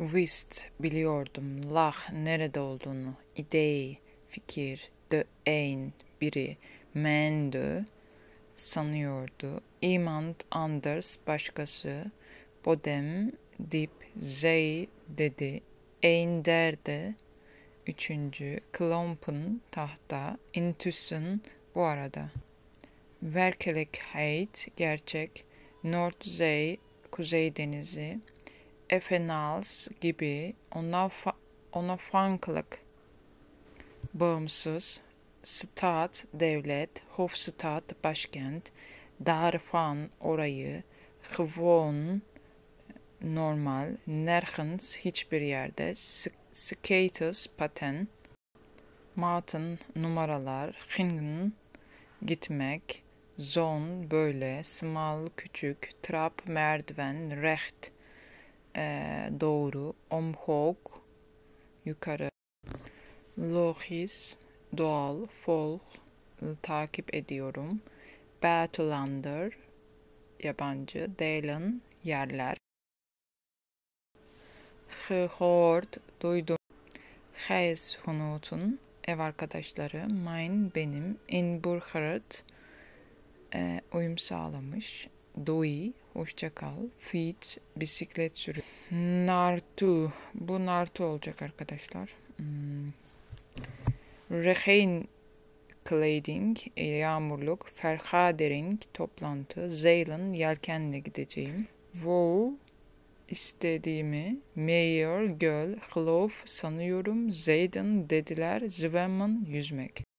Uvist biliyordum lah nerede olduğunu. idei, fikir, de ein, biri, mendö sanıyordu. Iemand anders başkası. Bodem, dip, zey dedi. Ein derde. Üçüncü, klompen tahta. Intussen bu arada. Werkelijkheid gerçek. Noordzee Kuzey Denizi. Efenals gibi onafa, onafranklık bağımsız. Stat devlet. Hofstad başkent. Daarvan orayı. Gewoon normal. Nergens hiçbir yerde. Skates paten. Maten numaralar. Gingen gitmek. Zon böyle. Small küçük. Trap merdiven. Recht e, doğru. Omhoog yukarı. Logis doğal. Folk takip ediyorum. Buitenlander yabancı. Delen yerler. Gehoord duydum. Huisgenoten ev arkadaşları. Mine benim. Inburgert e, uyum sağlamış. Doi hoşça kal. Feet bisiklet sürü. Nartu bu nartu olacak arkadaşlar. Hmm. Regein Kleding, yağmurluk, Vergadering, toplantı, Zeilen, yelkenle gideceğim. Wow, istediğimi, Mayor, göl, Geloof, sanıyorum, Zeyden dediler, Zwemmen, yüzmek.